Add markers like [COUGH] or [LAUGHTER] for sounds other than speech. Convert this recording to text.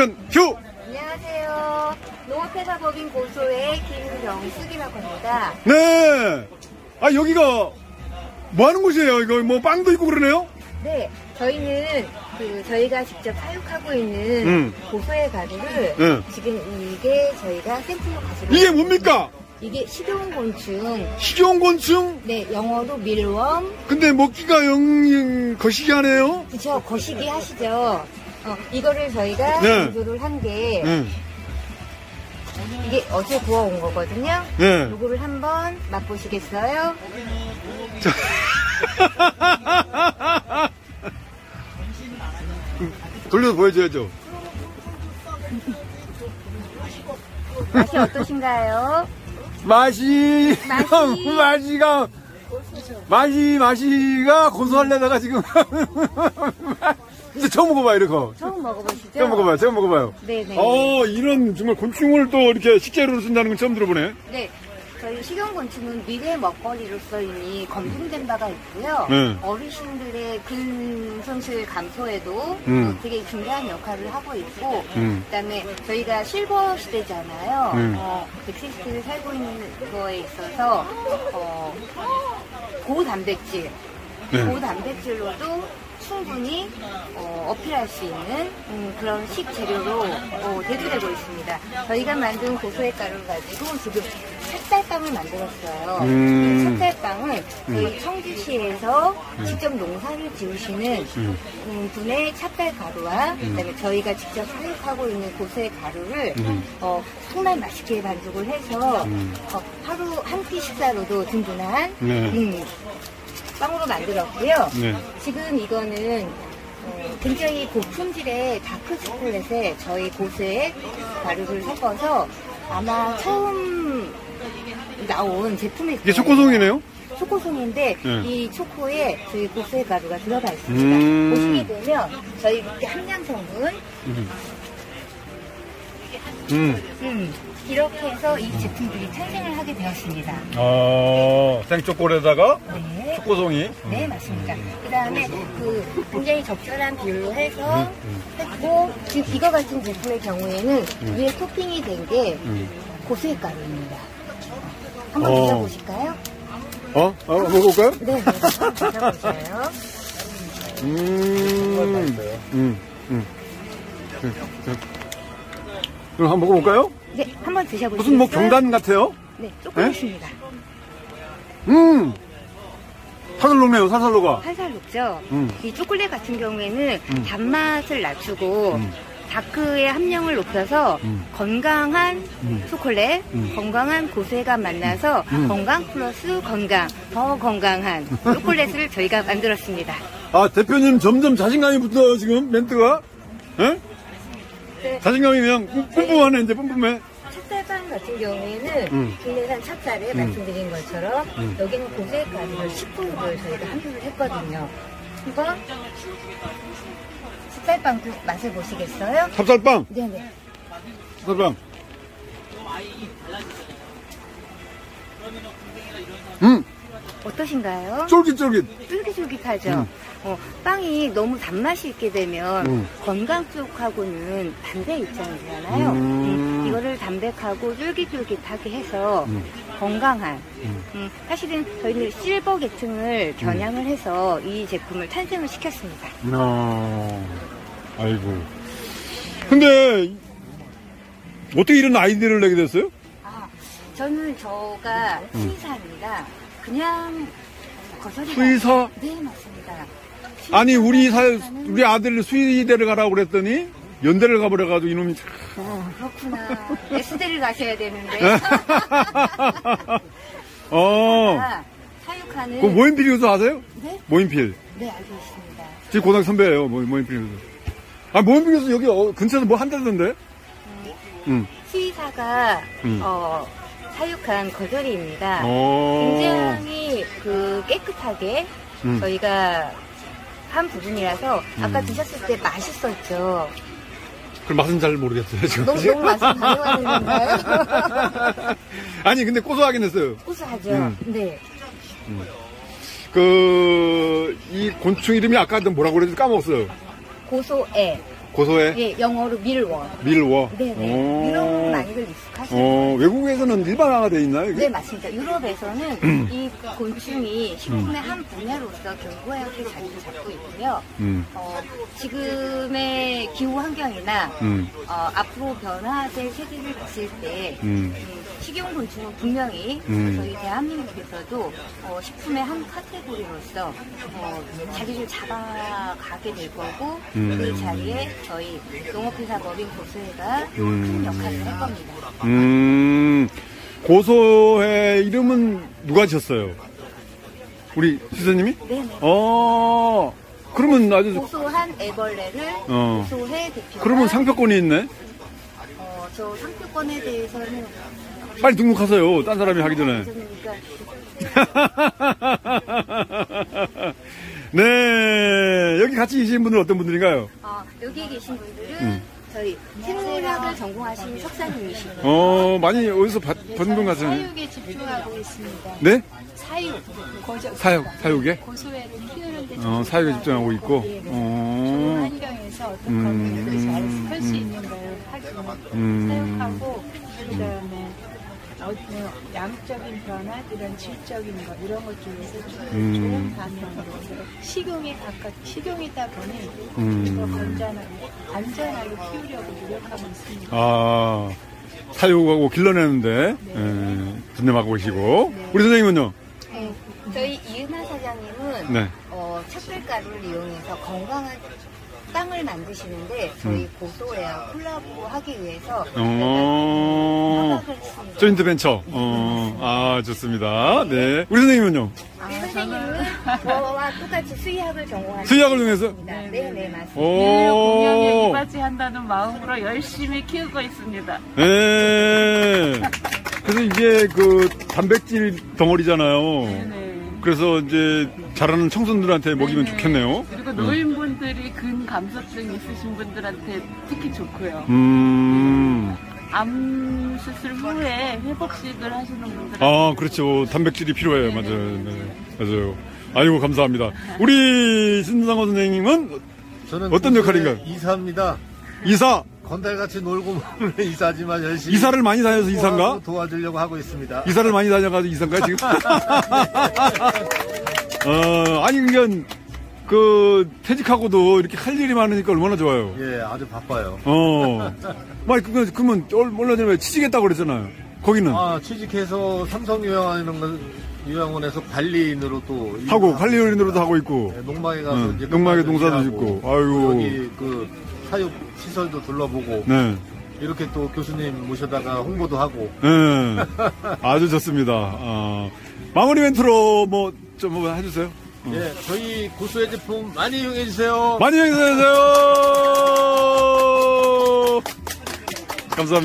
액션 큐! 안녕하세요. 농업회사법인 고소의 김경숙이라고 합니다. 네. 아, 여기가 뭐 하는 곳이에요? 이거 뭐 빵도 있고 그러네요? 네, 저희는 그 저희가 직접 사육하고 있는 음. 고소의 가루를 음. 지금 이게 저희가 샘플로 가지고 이게. 뭡니까? 이게 식용곤충, 식용곤충? 네 영어로 밀웜, 근데 먹기가 영, 거시기 하네요? 그쵸 거시기 하시죠. 어, 이거를 저희가 네. 강조를 한 게 네. 이게 어제 구워온 거거든요. 네. 요거를 한번 맛보시겠어요? [LAUGHS] 돌려서 보여줘야죠. 맛이 어떠신가요? 맛이, 맛이. [LAUGHS] 맛이가, 맛이, 맛이가 고소하려다가 지금. [LAUGHS] 이제 처음 먹어봐요, 이렇게. 처음 먹어보시죠? 처음 먹어봐요, 처음 먹어봐요. 네네. 어, 이런 정말 곤충을 또 이렇게 식재료로 쓴다는 건 처음 들어보네. 네. 저희 식용곤충은 미래 먹거리로서 이미 검증된 바가 있고요. 네. 어르신들의 근손실 감소에도 음. 어, 되게 중요한 역할을 하고 있고, 음. 그다음에 저희가 실버 시대잖아요. 음. 어, 170세를 살고 있는 거에 있어서 어, 고단백질, 네. 고단백질로도 충분히 어, 어필할 수 있는 음, 그런 식재료로 어, 대두되고 있습니다. 저희가 만든 고소의 가루를 가지고 지금 찹쌀빵을 만들었어요. 음. 이 찹쌀빵은 저희 청주시에서 직접 농사를 지으시는 음. 음, 분의 찹쌀 가루와 그다음에 저희가 직접 사육하고 있는 고소의 가루를 음. 어, 정말 맛있게 반죽을 해서 음. 어, 하루 한 끼 식사로도 든든한 네. 음, 빵으로 만들었고요. 네. 지금 이거는 어, 굉장히 고품질의 다크 초콜릿에 저희 고수의 가루를 섞어서 아마 처음 나온 제품일 거예요. 이게 초코송이네요? 초코송인데 네. 이 초코에 저희 고수의 가루가 들어가 있습니다. 음. 보시게 되면 저희 함량 성분 음. 음, 이렇게 해서 이 제품들이 탄생을 하게 되었습니다. 어, 생초콜에다가 네. 초코송이. 네, 맞습니다. 그 다음에 그 굉장히 적절한 비율로 해서 했고, 지금 이거 같은 제품의 경우에는 위에 토핑이 된 게 고수의 가루입니다. 한번 어. 드셔보실까요? 어? 어, 먹어볼까요? 네, 네. 한번 드셔보세요. 음. 음. 음. 음. 음. 그럼 한번 먹어볼까요? 네, 한번 드셔보세요. 무슨 뭐 경단 같아요? 네, 초콜릿입니다. 음. 살살 녹네요, 살살 녹아. 살살 녹죠? 음. 이 초콜릿 같은 경우에는 단맛을 낮추고 음. 다크의 함량을 높여서 음. 건강한 음. 초콜릿, 음. 건강한 고수가 만나서 음. 건강 플러스 건강, 더 건강한 초콜릿을 저희가 만들었습니다. 아, 대표님 점점 자신감이 붙어요, 지금, 멘트가. 예? 네. 자신감이 그냥 뿜뿜하네, 이제 뿜뿜해. 찹쌀빵 같은 경우에는 음. 국내산 찹쌀을 말씀드린 것처럼 음. 여기는 가루를 10%를 저희가 함유를 했거든요. 한번 찹쌀빵도 맛을 보시겠어요? 찹쌀빵, 네네. 찹쌀빵. 음, 어떠신가요? 쫄깃쫄깃. 쫄깃쫄깃하죠? 음. 어, 빵이 너무 단맛이 있게 되면 음. 건강 쪽하고는 반대 입장이잖아요. 음. 음, 이거를 담백하고 쫄깃쫄깃하게 해서 음. 건강한 음. 음, 사실은 저희는 실버 계층을 겨냥을 해서 이 제품을 탄생을 시켰습니다. 아, 아이고. 근데, 어떻게 이런 아이디어를 내게 됐어요? 아, 저는 저가 음. 수의사입니다. 그냥 거절이 수의사? 네, 맞습니다. 아니, 우리 사, 수의사는 우리 아들 수의대를 가라고 그랬더니, 연대를 가버려가지고 이놈이 참. 그렇구나. S대를 가셔야 되는데. [LAUGHS] [LAUGHS] 어, 아, 사육하는 그 모임필 교수 아세요? 네? 모임필. 네, 알고 있습니다. 지금 고등학교 선배예요, 모- 모임필 교수. 아, 모임필 교수 여기 어, 근처에서 뭐 한다던데? 응. 수의사가 음. 어, 사육한 거절이입니다. 어. 굉장히 그 깨끗하게 음. 저희가 한 부분이라서 아까 음. 드셨을 때 맛있었죠. 그 맛은 잘 모르겠어요, 지금. 너무 너무 가능한 건가요? [LAUGHS] 아니, 근데 고소하긴 했어요. 고소하죠. 음. 네. 그, 이 곤충 이름이 아까 뭐라고 그랬지 까먹었어요. 고소애. 고소해? 예, 영어로 밀워. 밀워? 네네. 오. 유럽 많이들 익숙하시죠? 어, 외국에서는 일반화가 돼 있나요? 이게? 네, 맞습니다. 유럽에서는 이 곤충이 식품의 한 분야로서 경구해역을 자리를 잡고 있고요. 음, 어, 지금의 기후 환경이나 음, 어, 앞으로 변화될 세계를 봤을 때 음. 음, 식용 곤충은 분명히 음. 저희 대한민국에서도 어, 식품의 한 카테고리로서 어, 자리를 잡아가게 될 거고 음. 그 자리에 저희 농업회사 법인 고수회가 음. 큰 역할을 할 겁니다. 음, 고소해 이름은 누가 지었어요? 우리 시사님이? 네네. 어, 그러면 아주, 고소한 애벌레를 어. 고소해 대표가 그러면 상표권이 있네? 어, 저 상표권에 대해서는 빨리 등록하세요. 딴 사람이 하기 전에. 그러니까 [LAUGHS] 네, 여기 같이 계신 분들은 어떤 분들인가요? 어, 여기 계신 분들은 음. 저희 생물학을 전공하신 석사님이시고 어, 많이 어디서 받, 받은 분 같아요. 사육에 집중하고 있습니다. 네? 사육, 고저, 사육, 사육에? 고소해를 키우는 데 어, 사육에 집중하고 있고. 예, 네. 좋은 어, 환경에서 어떤 음, 거를 음, 잘할 수 음. 있는 걸 하고 음. 사육하고 그다음에 어, 양적인 변화 이런 질적인 거 이런 것 중에서 좀 음. 좋은 방향으로 식용에 가깝 식용이다 보니 음. 더 건전하게 안전하게 키우려고 노력하고 있습니다. 아, 사육하고 길러내는데, 예, 분념하고 계시고. 우리 선생님은요? 네, 저희 이은하 사장님은 네. 어, 촛불가루를 이용해서 건강한 땅을 만드시는데 저희 음. 고소해와 콜라보하기 위해서 어, 협약을 했습니다. 조인트 벤처. 어, 아, 좋습니다. 네. 우리 선생님은요? 우리 선생님은 저와 똑같이 수의학을 전공하신 수의학을 통해서? 네, 네, 네, 맞습니다. 공연에 오, 이바지 한다는 마음으로 열심히 키우고 있습니다. 네. 그래서 이게 그 단백질 덩어리잖아요. 네네. 그래서 이제 자라는 청소년들한테 먹이면 네네. 좋겠네요. 그리고 노인분들이 근 감소증 있으신 분들한테 특히 좋고요. 음. 암 수술 후에 회복식을 하시는 분들 아, 그렇죠. 단백질이 필요해요. 맞아요. 네. 맞아요. 아이고, 감사합니다. 우리 신상호 선생님은 저는 어떤 역할인가요? 이사입니다. 이사, 건달같이 놀고 먹는 이사지만 열심히 이사를 많이 다녀서 이사인가? 도와주려고 하고 있습니다. 이사를 많이 다녀가지고 이사인가, 지금? [LAUGHS] 어, 아니, 그냥, 그, 퇴직하고도 이렇게 할 일이 많으니까 얼마나 좋아요. 예, 아주 바빠요. 어. 막, 그, 그러면, 얼마 전에 취직했다고 그랬잖아요. 거기는. 아, 취직해서 삼성유양원, 유양원에서 관리인으로 또 하고, 관리인으로도 하고 있고. 네, 농막에 가서 응, 농막에 농사도 짓고. 아이고. 여기 그 사육 시설도 둘러보고 네. 이렇게 또 교수님 모셔다가 홍보도 하고 네. 아주 좋습니다. 어, 마무리 멘트로 뭐, 좀뭐 해주세요. 어. 예, 저희 고수의 제품 많이 이용해 주세요. 많이 행사해주세요! 감사합니다.